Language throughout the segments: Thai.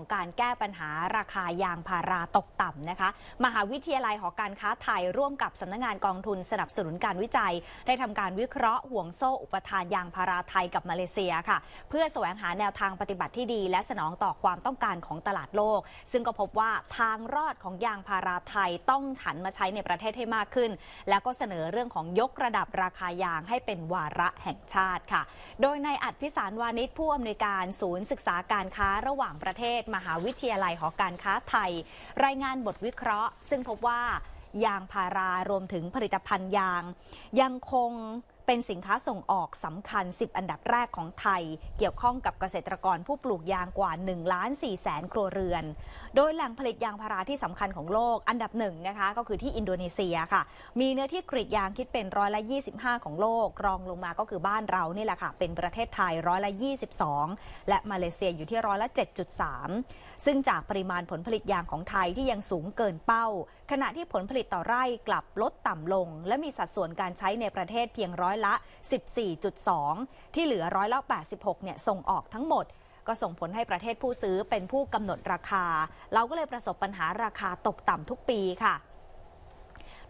ของการแก้ปัญหาราคายางพาราตกต่ำนะคะ มหาวิทยาลัยหอการค้าไทยร่วมกับสำนักงงานกองทุนสนับสนุนการวิจัย ได้ทำการวิเคราะห์ห่วงโซ่อุปทานยางพาราไทยกับมาเลเซียค่ะ เพื่อแสวงหาแนวทางปฏิบัติที่ดี และสนองต่อความต้องการของตลาดโลก ซึ่งก็พบว่าทางรอดของยางพาราไทยต้องหันมาใช้ในประเทศให้มากขึ้น แล้วก็เสนอเรื่องของยกระดับราคายางให้เป็นวาระแห่งชาติค่ะ โดยนายอัดพิสารวานิชผู้อำนวยการศูนย์ศึกษาการค้าระหว่างประเทศมหาวิทยาลัยหอการค้าไทย รายงานบทวิเคราะห์ ซึ่งพบว่ายางพารารวมถึงผลิตภัณฑ์ยาง ยังคง เป็นสินค้าส่งออกสำคัญ 10 อันดับแรกของไทย เกี่ยวข้องกับเกษตรกรผู้ปลูกยางกว่า1ล้าน4แสนครัวเรือน โดยแหล่งผลิตยางพาราที่สำคัญของโลกอันดับหนึ่งนะคะก็คือที่อินโดนีเซียค่ะ มีเนื้อที่กรีดยางคิดเป็นร้อยละ 25 ของโลก รองลงมาก็คือบ้านเรานี่แหละค่ะ เป็นประเทศไทยร้อยละ 22 และมาเลเซียอยู่ที่ร้อยละ 7.3 ซึ่งจากปริมาณผลผลิตยางของไทยที่ยังสูงเกินเป้า ขณะที่ผลผลิตต่อไร่กลับลดต่ำลง และมีสัดส่วนการใช้ในประเทศเพียงร้อยละ 14.2 ที่เหลือร้อยละ86 เนี่ยส่งออกทั้งหมด ก็ส่งผลให้ประเทศผู้ซื้อเป็นผู้กำหนดราคา เราก็เลยประสบปัญหาราคาตกต่ำทุกปีค่ะ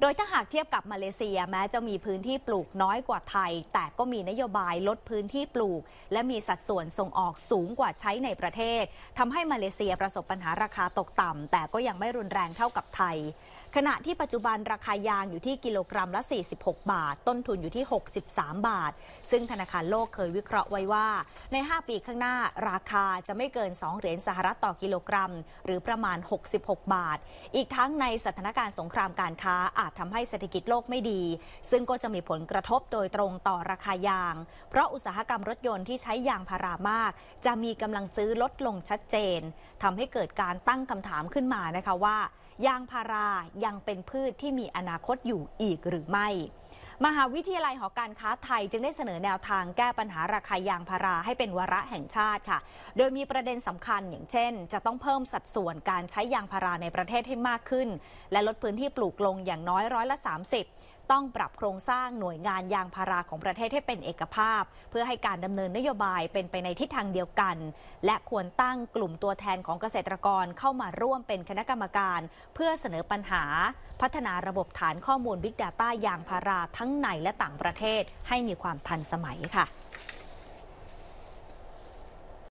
โดยถ้าหากเทียบกับมาเลเซียแม้จะมีพื้นที่ปลูกน้อยกว่าไทย แต่ก็มีนโยบายลดพื้นที่ปลูก และมีสัดส่วนส่งออกสูงกว่าใช้ในประเทศทำให้มาเลเซียประสบปัญหาราคาตกต่ำแต่ก็ยังไม่รุนแรงเท่ากับไทยขณะที่ปัจจุบันราคายางอยู่ที่กิโลกรัมละ 46 บาท ต้นทุนอยู่ที่ 63 บาท ซึ่งธนาคารโลกเคยวิเคราะห์ไว้ว่า ใน 5 ปีข้างหน้าราคาจะไม่เกิน 2 เหรียญสหรัฐต่อกิโลกรัม หรือประมาณ 66 บาท อีกทั้งในสถานการณ์สงครามการค้าอาจทำให้เศรษฐกิจโลกไม่ดี ซึ่งก็จะมีผลกระทบโดยตรงต่อราคายาง เพราะอุตสาหกรรมรถยนต์ที่ใช้ยางพารามาก จะมีกำลังซื้อลดลงชัดเจนทำให้เกิดการตั้งคำถามขึ้นมานะคะว่ายางพารายยังเป็นพืชที่มีอนาคตอยู่อีกหรือไม่ มหาวิทยาลัยหอการค้าไทยจึงได้เสนอแนวทางแก้ปัญหาราคายางพาราให้เป็นวาระแห่งชาติค่ะ โดยมีประเด็นสำคัญอย่างเช่น จะต้องเพิ่มสัดส่วนการใช้ยางพาราในประเทศให้มากขึ้น และลดพื้นที่ปลูกลงอย่างน้อยร้อยละ 30 ต้องปรับโครงสร้างหน่วยงานยางพาราของประเทศให้เป็นเอกภาพ เพื่อให้การดำเนินนโยบายเป็นไปในทิศทางเดียวกัน และควรตั้งกลุ่มตัวแทนของเกษตรกรเข้ามาร่วมเป็นคณะกรรมการ เพื่อเสนอปัญหา พัฒนาระบบฐานข้อมูล Big Data ยางพาราทั้งในและต่างประเทศให้มีความทันสมัยค่ะ